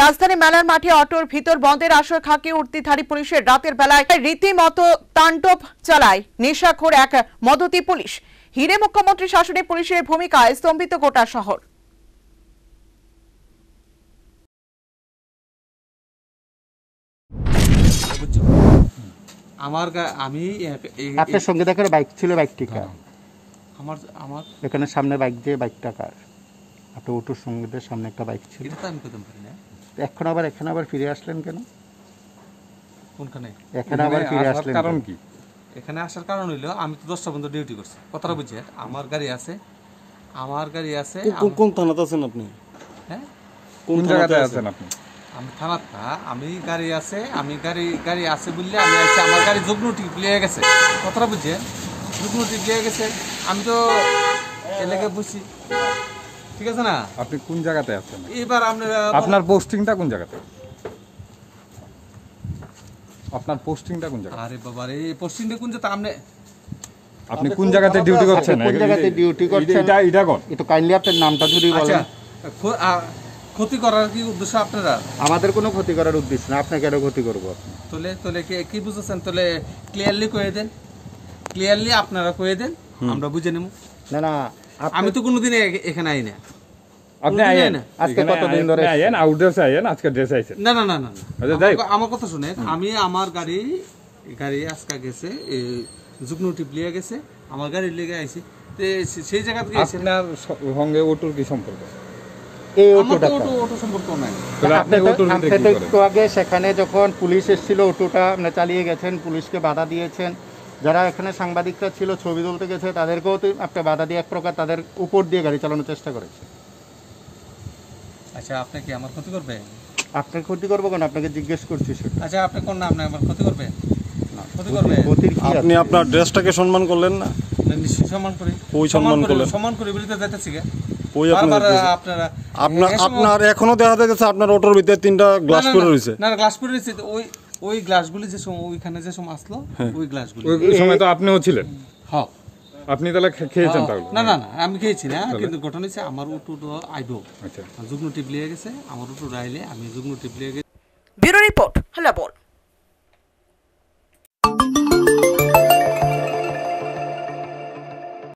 রাজধানী মেলার মাঠে অটোর ভিতর বন্ধের আশয় খাকি উঠতিধারী পুলিশের। রাতের বেলায় রীতিমতো তাণ্ডব চালায় নেশাখোর এক মদতি পুলিশ। হিরে মুখ্যমন্ত্রী শাসনে পুলিশের ভূমিকায় স্তম্ভিত গোটা শহর। আমার আমি আপনার সঙ্গে দেখার বাইক ছিল বাইকটি কার আমার আমার এখানে সামনে বাইক দিয়ে বাইকটা কার। আপনার অটোর সঙ্গে সামনে একটা বাইক ছিল। এটা তো আমি করতে পারি না। এখন আবার এখানে আবার ফিরে আসলেন কেন? কোনখানে? এখানে আবার ফিরে আসার আসলেন কারণ কি? এখানে আসার কারণ হইল আমি তো দশটা পর্যন্ত ডিউটি করছি। কথাটা বুঝছে আমার গাড়ি আছে আমার গাড়ি আছে কোন কোন থানাতে আছেন আপনি? হ্যাঁ? কোন জায়গাতে আছেন আপনি? আমি থানাত না আমি গাড়ি আছে আমি গাড়ি গাড়ি আছে বললে আমি আছি আমার গাড়ি যুগ্ন টিপ লিয়ে গেছে। কথাটা বুঝছে যুগ্ন টিপ লিয়ে গেছে আমি তো এলাকায় বুঝছি ঠিক আছে না? আপনি কোন জায়গাতে আছেন? এবার আপনারা আপনার পোস্টিংটা কোন জায়গাতে? আপনার পোস্টিংটা কোন জায়গায় আরে বাবা রে পশ্চিমে কোন যেতে আপনি আপনি কোন জায়গাতে ডিউটি করছেন? কোন জায়গাতে duty করছেন? এটা এটা কোন? একটু কাইন্ডলি আপনার নামটা যদি আচ্ছা বলেন খ- আ, ক্ষতি করার কি উদ্দেশ্য আপনারা? আমাদের কোনো ক্ষতি করার উদ্দেশ্য না আপনাকে আরও ক্ষতি করব। তোলে তোলে কি কি বুঝেছেন তোলে ক্লিয়ারলি কয়ে দেন। ক্লিয়ারলি আপনারা কয়ে দেন আমরা বুঝে নেব। না না আমি তো কোনোদিন এখানে আই না আপনি আইয়েন? আজকে কতদিন ধরে আইয়েন আউটডোর্সে আইয়েন আজকে ড্রেস আইছেন। না না না না না। আচ্ছা, যাই হোক। আমার- আমার কথা শুনে আমি আমার গাড়ি গাড়ি আজকা গেছে যুগ্ন টিপ লিয়ে গেছে আমার গাড়ি লেগে আইছি। সেই জায়গা থেকে আপনার সঙ্গে ওটুর কি সম্পর্ক? এই অটোটা আপনি তো আগে সেখানে যখন পুলিশ এসেছিল অটোটা আপনি চালিয়ে গেছেন পুলিশকে বাধা দিয়েছেন যারা এখানে সাংবাদিকরা ছিল ছবি তুলতে গেছে তাদেরকেও তো আপনি বাধা দিয়ে এক প্রকার তাদের উপর দিয়ে গাড়ি চালানোর চেষ্টা করেছে। আচ্ছা আপনি কি আমার ক্ষতি করবে আপনার ক্ষতি করব কেন? আপনাকে জিজ্ঞেস করছি সেটা। আচ্ছা আপনি কোন না আপনি আমার ক্ষতি করবে ক্ষতি করবে গতির কি আপনি আপনার ড্রেসটাকে সম্মান করলেন না? না, নিশ্চয়ই সম্মান করি। ওই সম্মান করলেন। সম্মান করি বলে তো যাইতেছি গে। ওই আপনার আপনারা আপনার আপনার এখনও দেখা যাচ্ছে আপনার অটোর ভিতরে তিনটা গ্লাস না, রয়েছে। না না গ্লাস পরে রয়েছে। ওই ওই গ্লাসগুলি যে সময় ওইখানে যে সময় আসলো ওই গ্লাসগুলি। ওই সময় তো আপনিও ছিলেন। হ্যাঁ। আপনি তাহলে খেয়েছেন তাহলে? না না না আমি খেয়েছি না কিন্তু ঘটনা হচ্ছে আমার উটু আইডো আচ্ছা। যুগ্ন টিপ লিয়ে গেছে আমার উটু রাইলে আমি যুগ্ন টিপ লিয়ে গেছি। Bureau report hello